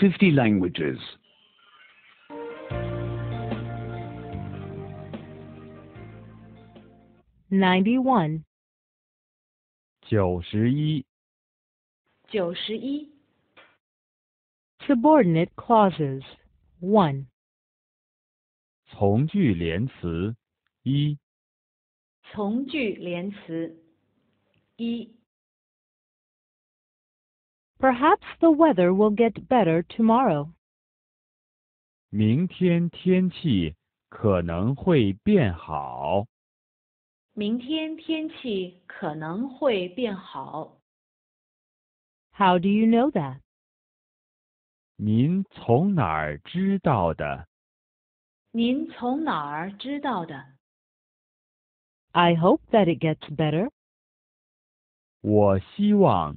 50 languages. 91. 九十一，九十一 Subordinate clauses. 1. 从句连词一，从句连词一 Perhaps the weather will get better tomorrow. 明天天气可能会变好。明天天气可能会变好。 How do you know that? 您从哪儿知道的？您从哪儿知道的？ I hope that it gets better. 我希望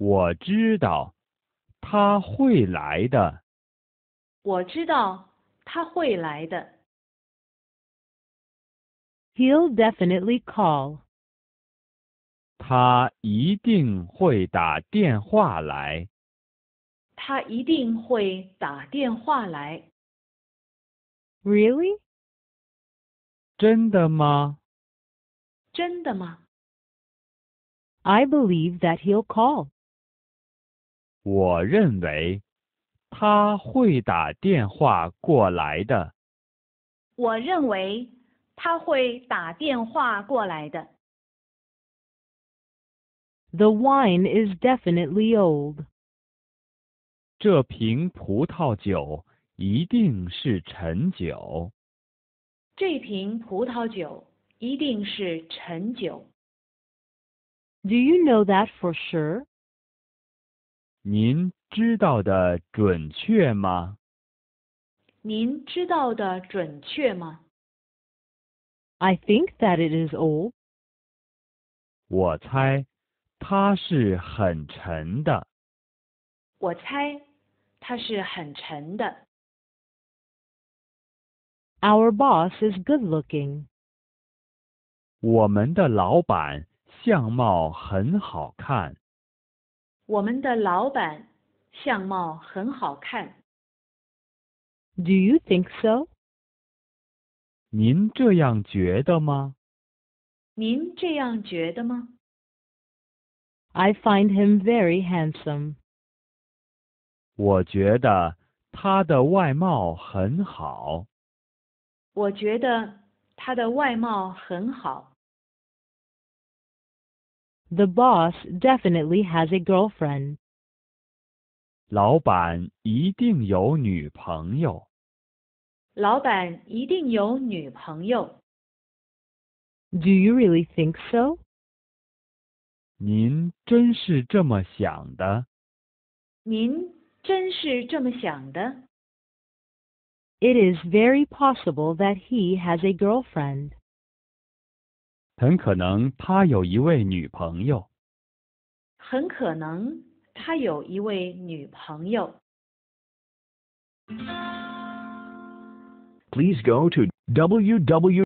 我知道他会来的。我知道他会来的。 He'll definitely call. 他一定会打电话来。他一定会打电话来。 Really? 真的吗？真的吗？ I believe that he'll call. 我认为他会打电话过来的。我认为他会打电话过来的。 The wine is definitely old. 这瓶葡萄酒一定是陈酒。这瓶葡萄酒一定是陈酒。 Do you know that for sure? 您知道的准确吗？您知道的准确吗？ I think that it is old. 我猜它是很沉的。我猜它是很沉的。 Our boss is good looking. 我们的老板相貌很好看。 我们的老板相貌很好看。 Do you think so? 您这样觉得吗？您这样觉得吗？ I find him very handsome. 我觉得他的外貌很好。我觉得他的外貌很好。 The boss definitely has a girlfriend. 老板一定有女朋友。老板一定有女朋友。 Do you really think so? 您真是这么想的？您真是这么想的？ It is very possible that he has a girlfriend. 很可能他有一位女朋友。很可能他有一位女朋友。Please go to www.